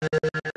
you